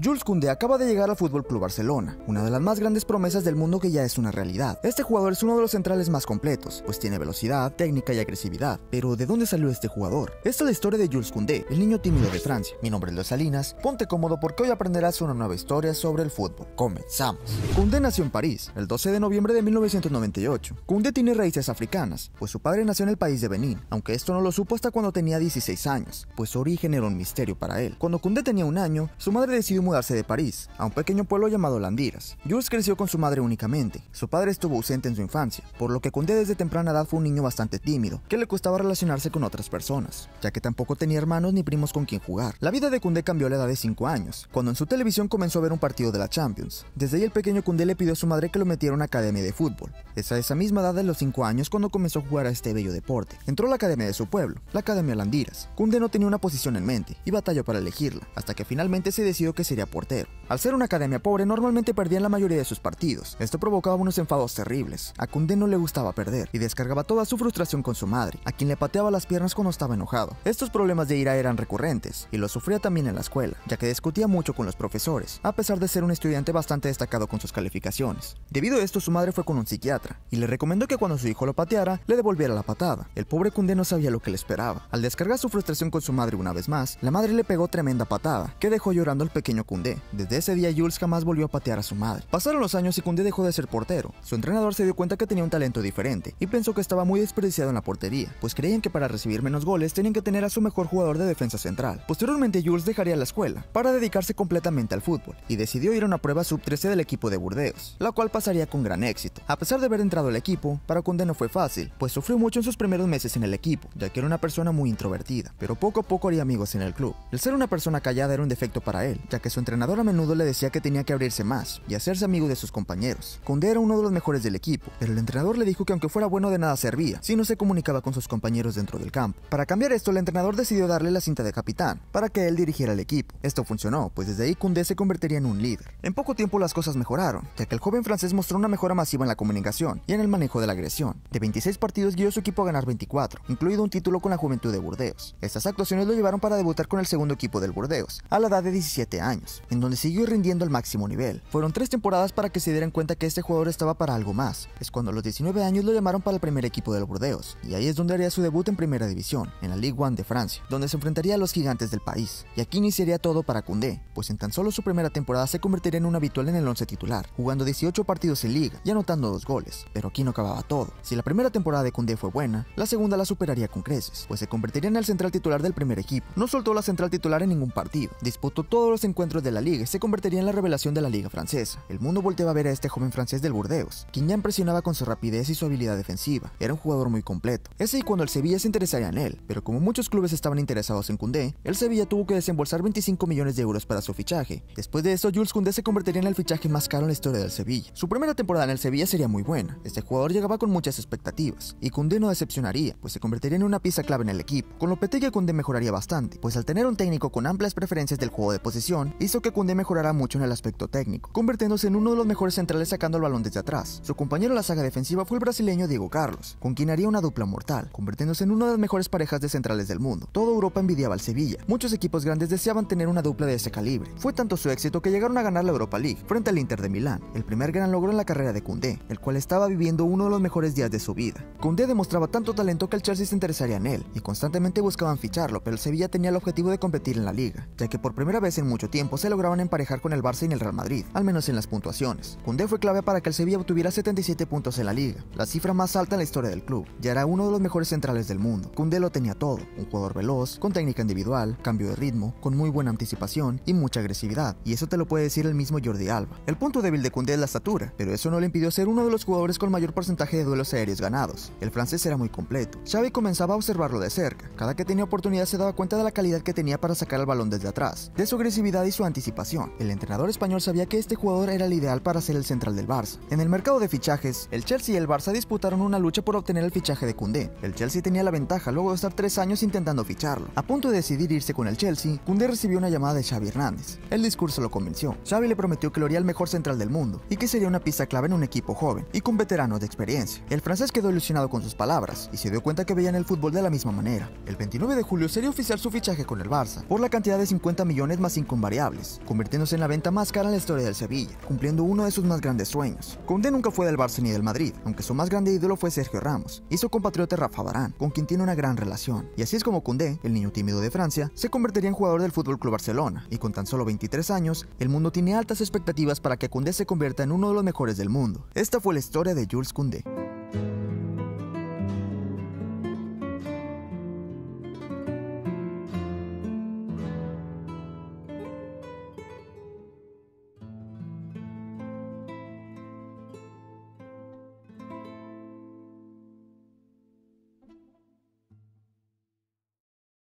Jules Koundé acaba de llegar al Fútbol Club Barcelona, una de las más grandes promesas del mundo que ya es una realidad. Este jugador es uno de los centrales más completos, pues tiene velocidad, técnica y agresividad. Pero ¿de dónde salió este jugador? Esta es la historia de Jules Koundé, el niño tímido de Francia. Mi nombre es Luis Salinas, ponte cómodo porque hoy aprenderás una nueva historia sobre el fútbol. Comenzamos. Koundé nació en París, el 12 de noviembre de 1998. Koundé tiene raíces africanas, pues su padre nació en el país de Benín, aunque esto no lo supo hasta cuando tenía 16 años, pues su origen era un misterio para él. Cuando Koundé tenía un año, su madre decidió mudarse de París, a un pequeño pueblo llamado Landiras. Jules creció con su madre únicamente. Su padre estuvo ausente en su infancia, por lo que Koundé desde temprana edad fue un niño bastante tímido, que le costaba relacionarse con otras personas, ya que tampoco tenía hermanos ni primos con quien jugar. La vida de Koundé cambió a la edad de 5 años, cuando en su televisión comenzó a ver un partido de la Champions. Desde ahí el pequeño Koundé le pidió a su madre que lo metiera a una academia de fútbol. Es a esa misma edad de los 5 años cuando comenzó a jugar a este bello deporte. Entró a la academia de su pueblo, la Academia Landiras. Koundé no tenía una posición en mente y batalló para elegirla, hasta que finalmente se decidió que sería portero. Al ser una academia pobre, normalmente perdían la mayoría de sus partidos. Esto provocaba unos enfados terribles. A Koundé no le gustaba perder y descargaba toda su frustración con su madre, a quien le pateaba las piernas cuando estaba enojado. Estos problemas de ira eran recurrentes y los sufría también en la escuela, ya que discutía mucho con los profesores, a pesar de ser un estudiante bastante destacado con sus calificaciones. Debido a esto, su madre fue con un psiquiatra y le recomendó que cuando su hijo lo pateara, le devolviera la patada. El pobre Koundé no sabía lo que le esperaba. Al descargar su frustración con su madre una vez más, la madre le pegó tremenda patada, que dejó llorando al pequeño Desde ese día Jules jamás volvió a patear a su madre. Pasaron los años y Koundé dejó de ser portero. Su entrenador se dio cuenta que tenía un talento diferente y pensó que estaba muy desperdiciado en la portería, pues creían que para recibir menos goles tenían que tener a su mejor jugador de defensa central. Posteriormente Jules dejaría la escuela para dedicarse completamente al fútbol y decidió ir a una prueba sub-13 del equipo de Burdeos, la cual pasaría con gran éxito. A pesar de haber entrado al equipo, para Koundé no fue fácil, pues sufrió mucho en sus primeros meses en el equipo, ya que era una persona muy introvertida, pero poco a poco haría amigos en el club. El ser una persona callada era un defecto para él, ya que su entrenador a menudo le decía que tenía que abrirse más y hacerse amigo de sus compañeros. Koundé era uno de los mejores del equipo, pero el entrenador le dijo que aunque fuera bueno de nada servía, si no se comunicaba con sus compañeros dentro del campo. Para cambiar esto, el entrenador decidió darle la cinta de capitán, para que él dirigiera el equipo. Esto funcionó, pues desde ahí Koundé se convertiría en un líder. En poco tiempo las cosas mejoraron, ya que el joven francés mostró una mejora masiva en la comunicación y en el manejo de la agresión. De 26 partidos guió su equipo a ganar 24, incluido un título con la Juventud de Burdeos. Estas actuaciones lo llevaron para debutar con el segundo equipo del Burdeos, a la edad de 17 años, en donde siguió rindiendo al máximo nivel. Fueron tres temporadas para que se dieran cuenta que este jugador estaba para algo más. Es cuando a los 19 años lo llamaron para el primer equipo del Burdeos, y ahí es donde haría su debut en primera división, en la Ligue 1 de Francia, donde se enfrentaría a los gigantes del país. Y aquí iniciaría todo para Koundé, pues en tan solo su primera temporada se convertiría en un habitual en el once titular, jugando 18 partidos en liga y anotando dos goles. Pero aquí no acababa todo. Si la primera temporada de Koundé fue buena, la segunda la superaría con creces, pues se convertiría en el central titular del primer equipo. No soltó la central titular en ningún partido, disputó todos los encuentros de la liga se convertiría en la revelación de la liga francesa. El mundo volteaba a ver a este joven francés del Burdeos, quien ya impresionaba con su rapidez y su habilidad defensiva. Era un jugador muy completo. Ese y cuando el Sevilla se interesaría en él, pero como muchos clubes estaban interesados en Koundé, el Sevilla tuvo que desembolsar 25 millones de euros para su fichaje. Después de eso, Jules Koundé se convertiría en el fichaje más caro en la historia del Sevilla. Su primera temporada en el Sevilla sería muy buena. Este jugador llegaba con muchas expectativas, y Koundé no decepcionaría, pues se convertiría en una pieza clave en el equipo. Con Lopetegui Koundé mejoraría bastante, pues al tener un técnico con amplias preferencias del juego de posición, hizo que Koundé mejorara mucho en el aspecto técnico, convirtiéndose en uno de los mejores centrales sacando el balón desde atrás. Su compañero en la saga defensiva fue el brasileño Diego Carlos, con quien haría una dupla mortal, convirtiéndose en una de las mejores parejas de centrales del mundo. Toda Europa envidiaba al Sevilla. Muchos equipos grandes deseaban tener una dupla de ese calibre. Fue tanto su éxito que llegaron a ganar la Europa League frente al Inter de Milán, el primer gran logro en la carrera de Koundé, el cual estaba viviendo uno de los mejores días de su vida. Koundé demostraba tanto talento que el Chelsea se interesaría en él y constantemente buscaban ficharlo, pero el Sevilla tenía el objetivo de competir en la liga, ya que por primera vez en mucho tiempo se lograban emparejar con el Barça y el Real Madrid, al menos en las puntuaciones. Koundé fue clave para que el Sevilla obtuviera 77 puntos en la liga, la cifra más alta en la historia del club. Ya era uno de los mejores centrales del mundo. Koundé lo tenía todo, un jugador veloz, con técnica individual, cambio de ritmo, con muy buena anticipación y mucha agresividad, y eso te lo puede decir el mismo Jordi Alba. El punto débil de Koundé es la estatura, pero eso no le impidió ser uno de los jugadores con mayor porcentaje de duelos aéreos ganados. El francés era muy completo. Xavi comenzaba a observarlo de cerca. Cada que tenía oportunidad se daba cuenta de la calidad que tenía para sacar el balón desde atrás, de su agresividad y su anticipación. El entrenador español sabía que este jugador era el ideal para ser el central del Barça. En el mercado de fichajes, el Chelsea y el Barça disputaron una lucha por obtener el fichaje de Koundé. El Chelsea tenía la ventaja luego de estar tres años intentando ficharlo. A punto de decidir irse con el Chelsea, Koundé recibió una llamada de Xavi Hernández. El discurso lo convenció. Xavi le prometió que lo haría el mejor central del mundo y que sería una pieza clave en un equipo joven y con veteranos de experiencia. El francés quedó ilusionado con sus palabras y se dio cuenta que veían el fútbol de la misma manera. El 29 de julio sería oficial su fichaje con el Barça por la cantidad de 50 millones más 5 variables, convirtiéndose en la venta más cara en la historia del Sevilla, cumpliendo uno de sus más grandes sueños. Koundé nunca fue del Barça ni del Madrid, aunque su más grande ídolo fue Sergio Ramos, y su compatriota Rafa Barán, con quien tiene una gran relación. Y así es como Koundé, el niño tímido de Francia, se convertiría en jugador del FC Barcelona, y con tan solo 23 años, el mundo tiene altas expectativas para que Koundé se convierta en uno de los mejores del mundo. Esta fue la historia de Jules Koundé.